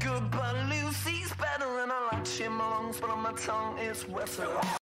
goodbye, but Lucy's better, and I like chipmunks, but on my tongue it's wetter.